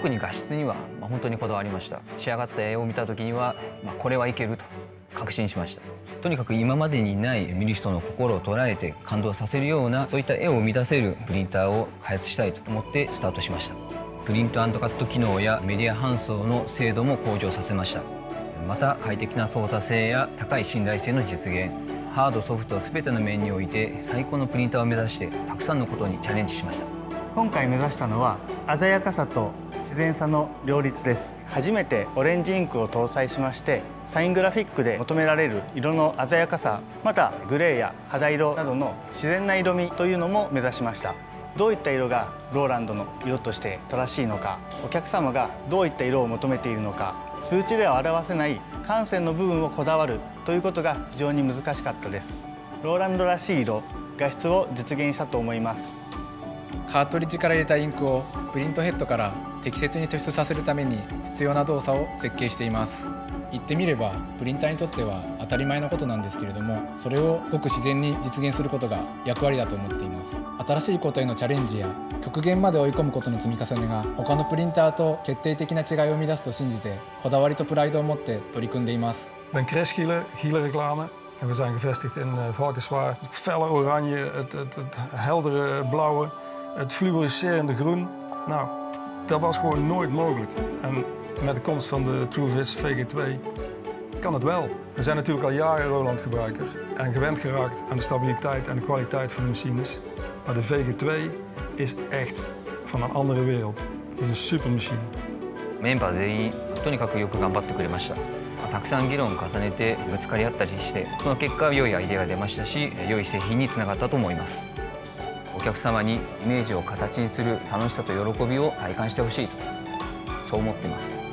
特に画質には本当にこだわりました。仕上がった絵を見た時には、まあ、これはいけると確信しました。とにかく今までにない見る人の心を捉えて感動させるようなそういった絵を生み出せるプリンターを開発したいと思ってスタートしました。プリントカット機能やメディア搬送の精度も向上させました。また快適な操作性や高い信頼性の実現。ハードソフト全ての面において最高のプリンターを目指してたくさんのことにチャレンジしました。今回目指したのは鮮やかさと自然さの両立です。初めてオレンジインクを搭載しましてサイングラフィックで求められる色の鮮やかさまたグレーや肌色などの自然な色味というのも目指しました。どういった色がローランドの色として正しいのかお客様がどういった色を求めているのか数値では表せない感染の部分をこだわるということが非常に難しかったです。ローランドらしい色画質を実現したと思います。カートリッジから入れたインクをプリントヘッドから適切に突出させるために必要な動作を設計しています言ってみればプリンターにとっては当たり前のことなんですけれどもそれをごく自然に実現することが役割だと思っています新しいことへのチャレンジや極限まで追い込むことの積み重ねが他のプリンターと決定的な違いを生み出すと信じてこだわりとプライドを持って取り組んでいます ben Kreskiele, Hiele Reclame. En we zijn gevestigd in Valkenswaard. Het felle oranje, het, het, het heldere blauwe, het fluoriserende groen. Nou, dat was gewoon nooit mogelijk. En met de komst van de TrueVis VG2 kan het wel. We zijn natuurlijk al jaren Roland gebruiker en gewend geraakt aan de stabiliteit en de kwaliteit van de machines. Maar de VG2 is echt van een andere wereld. Het is een super machine. メンバー全員とにかくよく頑張ってくれましたたくさん議論を重ねてぶつかり合ったりしてその結果良いアイデアが出ましたし良い製品につながったと思います お客様にイメージを形にする楽しさと喜びを体感してほしいそう思っています。